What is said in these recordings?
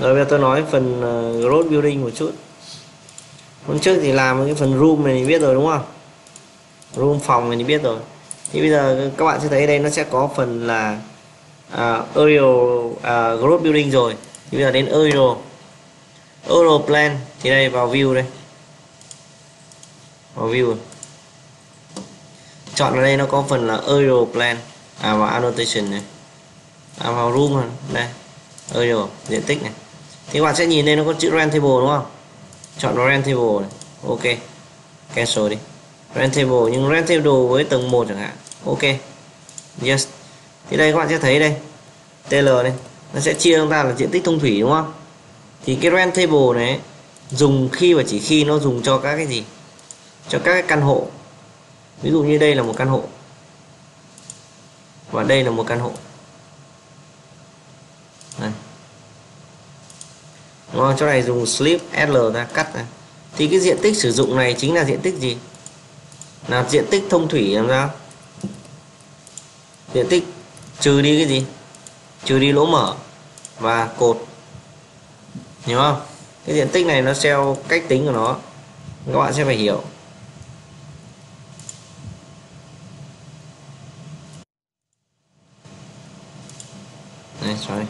rồi bây giờ tôi nói phần ờ, uh, growth building một chút. Hôm trước thì làm cái phần room này thì biết rồi đúng không? Room phòng này thì biết rồi. Thì bây giờ các bạn sẽ thấy đây nó sẽ có phần là uh, aerial ờ, uh, growth building rồi. Thì bây giờ đến aerial. Euro plan thì đây vào view đây. Vào view chọn ở đây nó có phần là Euro plan. À vào annotation này. À, vào room này. Đây. Euro diện tích này thì các bạn sẽ nhìn đây, nó có chữ rentable đúng không? Chọn rentable này. Ok. Cancel đi. Rentable nhưng rentable với tầng 1 chẳng hạn. Ok. Yes. Thì đây các bạn sẽ thấy đây. Tl này. Nó sẽ chia chúng ta là diện tích thông thủy đúng không? Thì cái rentable này, dùng khi và chỉ khi nó dùng cho các cái gì? Cho các cái căn hộ. Ví dụ như đây là một căn hộ. Và đây là một căn hộ. Đúng không? chỗ này dùng slip sl ra, cắt này thì cái diện tích sử dụng này chính là diện tích gì? Là diện tích thông thủy, làm sao? Diện tích trừ đi cái gì? Trừ đi lỗ mở và cột. Hiểu không? Cái diện tích này nó theo cách tính của nó. Các bạn sẽ phải hiểu. Đây, sorry.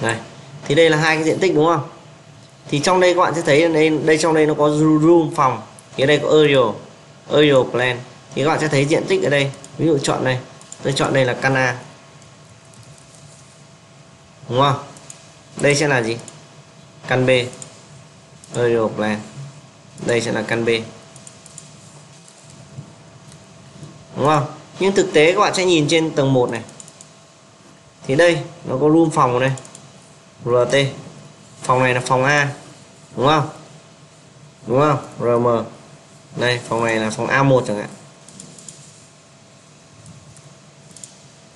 Đây. Thì đây là hai cái diện tích, đúng không? Thì trong đây các bạn sẽ thấy đây đây trong đây nó có room phòng, thì ở đây có aerial aerial plan. Thì các bạn sẽ thấy diện tích ở đây. Ví dụ chọn đây. Tôi chọn đây là căn A đúng không? Đây sẽ là gì? Căn B. Aerial plan. Đây sẽ là căn B. Đúng không? Nhưng thực tế các bạn sẽ nhìn trên tầng 1 này. Thì đây, nó có room phòng này RT phòng này là phòng A, đúng không? Đúng không? RM đây, phòng này là phòng A1 chẳng hạn.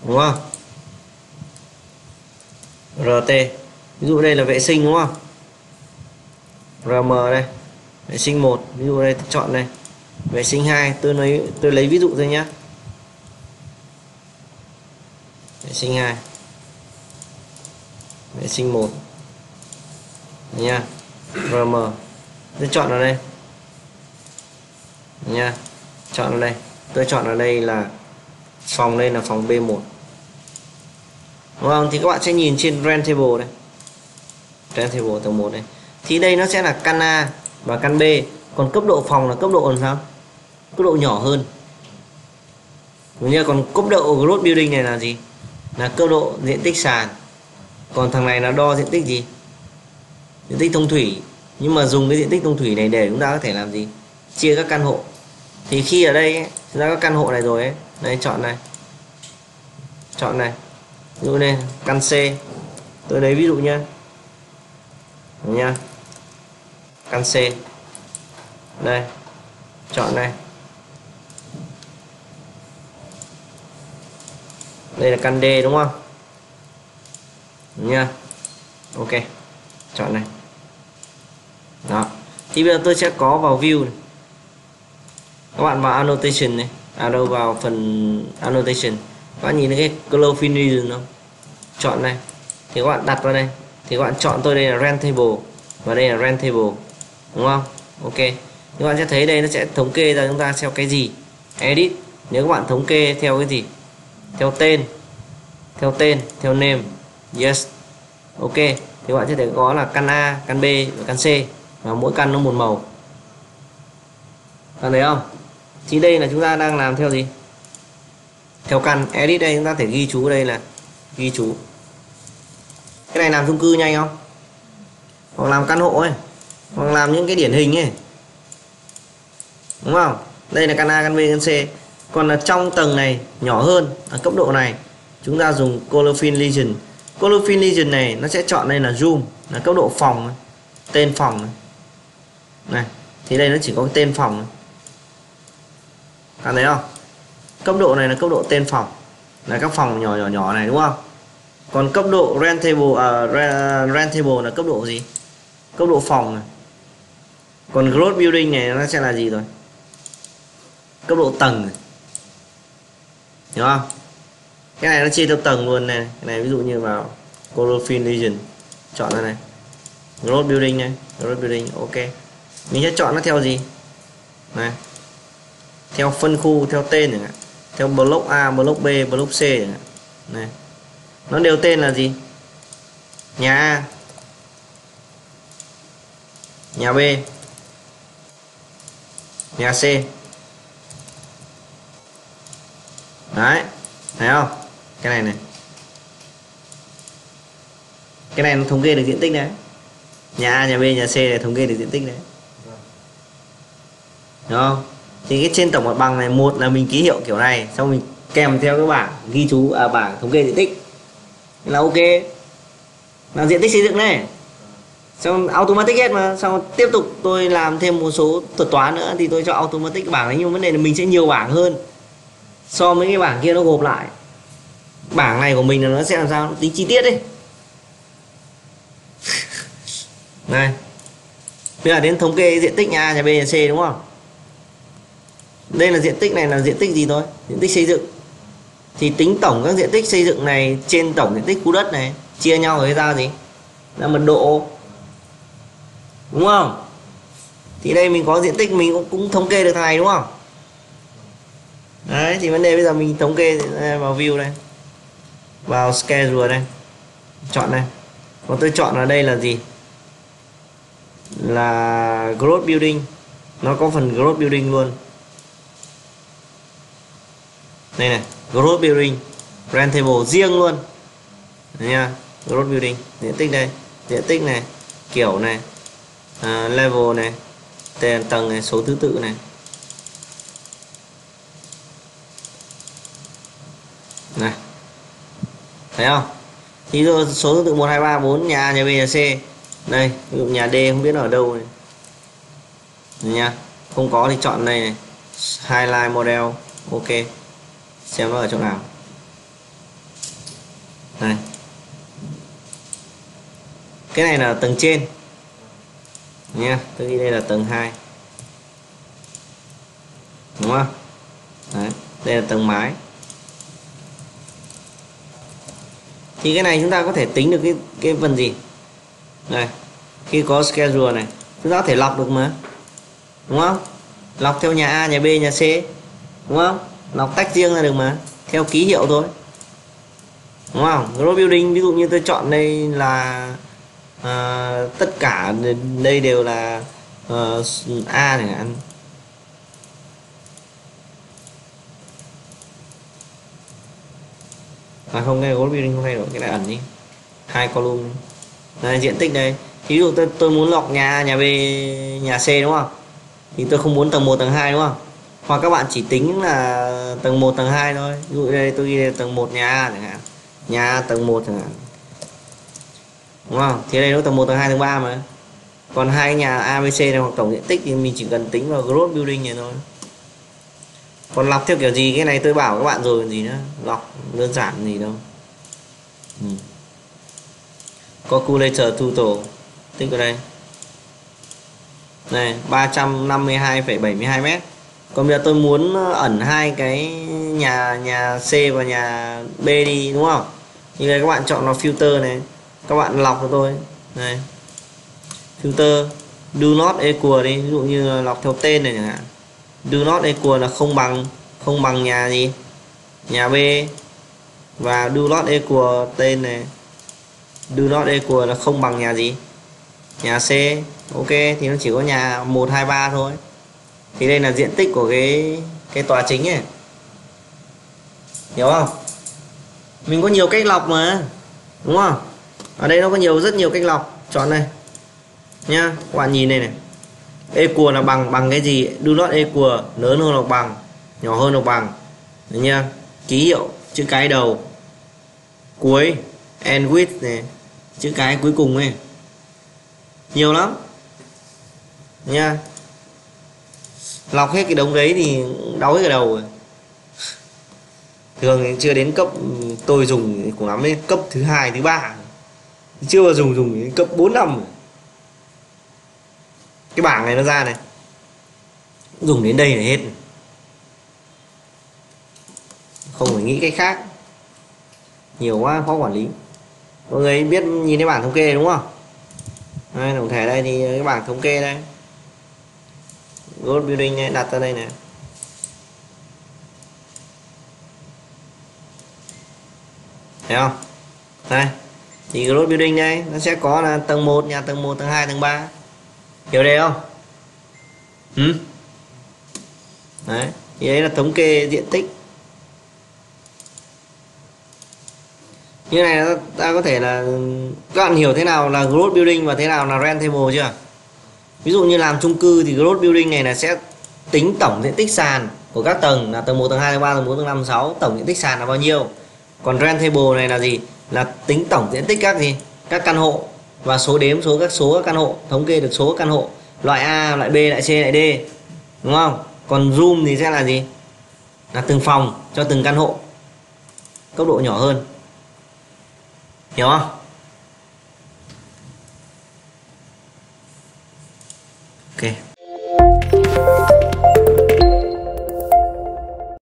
Đúng không? RT ví dụ đây là vệ sinh, đúng không? RM đây. Vệ sinh 1 ví dụ đây tôi chọn đây. Vệ sinh 2 tôi lấy tôi lấy ví dụ thôi nhé vệ sinh 2 vệ sinh 1 nha. Rm tôi chọn ở đây. Nha. Chọn ở đây. Tôi chọn ở đây là phòng đây là phòng B1 đúng không thì các bạn sẽ nhìn trên rentable đây. Rentable tầng 1 đây. Thì đây nó sẽ là căn A và căn B. Còn cấp độ phòng là cấp độ làm sao? Cấp độ nhỏ hơn. Đúng chưa còn cấp độ growth building này là gì? Là cấp độ diện tích sàn. Còn thằng này nó đo diện tích gì? Diện tích thông thủy. Nhưng mà dùng cái diện tích thông thủy này để chúng ta có thể làm gì? Chia các căn hộ. Thì khi ở đây chúng ta có căn hộ này rồi ấy. Đây, chọn này. Chọn này. Ví dụ này căn C. Tôi lấy ví dụ nhá. Nha căn C. Đây. Chọn này. Đây là căn D, đúng không? Nha ok. Chọn này thì bây giờ tôi sẽ có vào view này. các bạn vào annotation này. À đâu, vào phần annotation. Các bạn nhìn thấy cái glowfin region không? Chọn này. Thì các bạn đặt vào đây. Thì các bạn chọn tôi, đây là rentable và đây là rentable đúng không? Ok. Các bạn sẽ thấy đây nó sẽ thống kê ra chúng ta theo cái gì? Edit. Nếu các bạn thống kê theo cái gì? Theo tên. Theo tên, theo name. Yes. Ok. Thì các bạn sẽ thấy có là căn A căn B và căn C và mỗi căn nó một màu. Bạn thấy không? Thì đây là chúng ta đang làm theo gì? Theo căn edit đây, chúng ta thể ghi chú đây là ghi chú. Cái này làm chung cư nhanh không? Hoặc làm căn hộ ấy. Hoặc làm những cái điển hình ấy. Đúng không? Đây là căn A, căn B, căn C. Còn là trong tầng này, nhỏ hơn, ở cấp độ này, chúng ta dùng Colorfin Legion. Colorfin Legion này, nó sẽ chọn đây là zoom, là cấp độ phòng tên phòng này này thì đây nó chỉ có cái tên phòng các Bạn thấy không? Cấp độ này là cấp độ tên phòng. Là các phòng nhỏ nhỏ nhỏ này đúng không? Còn cấp độ rentable uh, à, rentable là cấp độ gì? Cấp độ phòng này. Còn growth building này nó sẽ là gì rồi? Cấp độ tầng này. hiểu không? Cái này nó chia theo tầng luôn này. Cái này ví dụ như vào Colorfin Legion chọn ra này. Growth building này growth building ok mình sẽ chọn nó theo gì? Này. Theo phân khu, theo tên chẳng hạn. Theo block A, block B, block C chẳng hạn. Này. Nó đều tên là gì? Nhà A. Nhà B. Nhà C. Đấy. Thấy không? Cái này này. Cái này nó thống kê được diện tích đấy. Nhà A, nhà B, nhà C này thống kê được diện tích đấy đúng không? Thì cái trên tổng mặt bằng này một là mình ký hiệu kiểu này xong mình kèm theo cái bảng ghi chú à bảng thống kê diện tích. Là ok. Là diện tích xây dựng này. Xong automatic hết mà. Xong tiếp tục tôi làm thêm một số thuật toán nữa thì tôi cho automatic cái bảng đấy nhưng vấn đề là mình sẽ nhiều bảng hơn so với cái bảng kia nó gộp lại. Bảng này của mình là nó sẽ làm sao? Nó tính chi tiết đi này. Bây giờ đến thống kê diện tích nhà A, nhà B nhà C đúng không? Đây là diện tích này là diện tích gì thôi? Diện tích xây dựng. Thì tính tổng các diện tích xây dựng này trên tổng diện tích khu đất này chia nhau với ra gì? Là mật độ. Đúng không? Thì đây mình có diện tích mình cũng, cũng thống kê được thằng này đúng không? Đấy thì vấn đề bây giờ mình thống kê à, vào view đây. Vào schedule đây. Chọn đây. Còn tôi chọn ở đây là gì? Là growth building. Nó có phần growth building luôn đây này growth building rentable riêng luôn. Đấy nha growth building diện tích đây diện tích này kiểu này à, level này tên tầng này số thứ tự này. Này thấy không? Thì rồi số thứ tự một hai ba bốn nhà A, nhà B nhà C. Đây ví dụ nhà D không biết ở đâu này. Đấy nha không có thì chọn này, này. Highlight model ok xem nó ở chỗ nào? Này. Cái này là tầng trên. Nha tôi ghi đây là tầng 2 đúng không? Đấy, đây là tầng mái. Thì cái này chúng ta có thể tính được cái cái phần gì? Này khi có schedule này chúng ta có thể lọc được mà. Đúng không? Lọc theo nhà A nhà B nhà C. Đúng không? Lọc tách riêng ra được mà theo ký hiệu thôi. Đúng không? Group building ví dụ như tôi chọn đây là à, tất cả đây đều là uh, A chẳng hạn à không cái group building không thay đổi cái này ẩn đi. Hai column. Đây, diện tích đây. Ví dụ tôi tôi muốn lọc nhà nhà B nhà C đúng không? Thì tôi không muốn tầng 1 tầng 2 đúng không? Hoặc các bạn chỉ tính là tầng 1 tầng 2 thôi. Ví dụ đây tôi ghi đây tầng 1 nhà A chẳng hạn. Nhà A tầng 1 chẳng hạn. Đúng không? Thì đây nó tầng 1 tầng 2 tầng 3 mà. Còn hai nhà ABC này hoặc tổng diện tích thì mình chỉ cần tính vào gross building này thôi. Còn lọc theo kiểu gì? Cái này tôi bảo các bạn rồi còn gì nữa. Lọc đơn giản gì đâu. Ừ. calculator total tích vào đây. Này 352,72 mét còn bây giờ tôi muốn ẩn hai cái nhà nhà C và nhà B đi, đúng không? Như đây các bạn chọn nó filter này, các bạn lọc cho tôi. Này filter, do not equal đi, ví dụ như lọc theo tên này chẳng hạn. Do not equal là không bằng không bằng nhà gì? Nhà B. Và do not equal tên này, do not equal là không bằng nhà gì? Nhà C. Ok, thì nó chỉ có nhà 1 2 3 thôi thì đây là diện tích của cái cái tòa chính ấy. Hiểu không? Mình có nhiều cách lọc mà, đúng không? Ở đây nó có nhiều, rất nhiều cách lọc. Chọn này nhá, các bạn nhìn này. Này equal là bằng bằng cái gì? Do not equal lớn hơn hoặc bằng, nhỏ hơn hoặc bằng. Đấy nha ký hiệu, chữ cái đầu. Cuối end with này. Chữ cái cuối cùng này nhiều lắm. Nha lọc hết cái đống đấy thì đau hết cái đầu rồi. Thường chưa đến cấp tôi dùng cũng lắm đến cấp thứ hai thứ ba. Chưa bao dùng dùng đến cấp 4 năm rồi. cái bảng này nó ra này. Dùng đến đây là hết không phải nghĩ cái khác. Nhiều quá khó quản lý. Mọi người biết nhìn thấy bảng thống kê đúng không? Đây, tổng thể đây thì cái bảng thống kê đây. Gold Building này, đặt ra đây này. Thấy không? Đây. Thì Gold Building này nó sẽ có là tầng 1 nhà tầng 1 tầng 2 tầng 3 hiểu đây không? Ừ? đấy thì đấy là thống kê diện tích. Như này ta có thể là các bạn hiểu thế nào là growth building và thế nào là rentable chưa? Ví dụ như làm chung cư thì growth building này là sẽ tính tổng diện tích sàn của các tầng là tầng 1, tầng 2, tầng 3, tầng 4, tầng 5, 6 tổng diện tích sàn là bao nhiêu? Còn rentable này là gì? Là tính tổng diện tích các gì? Các căn hộ và số đếm số các số các căn hộ thống kê được số các căn hộ. Loại A loại B loại C loại D đúng không? Còn room thì sẽ là gì? Là từng phòng cho từng căn hộ. Cấp độ nhỏ hơn. Hiểu không? Ok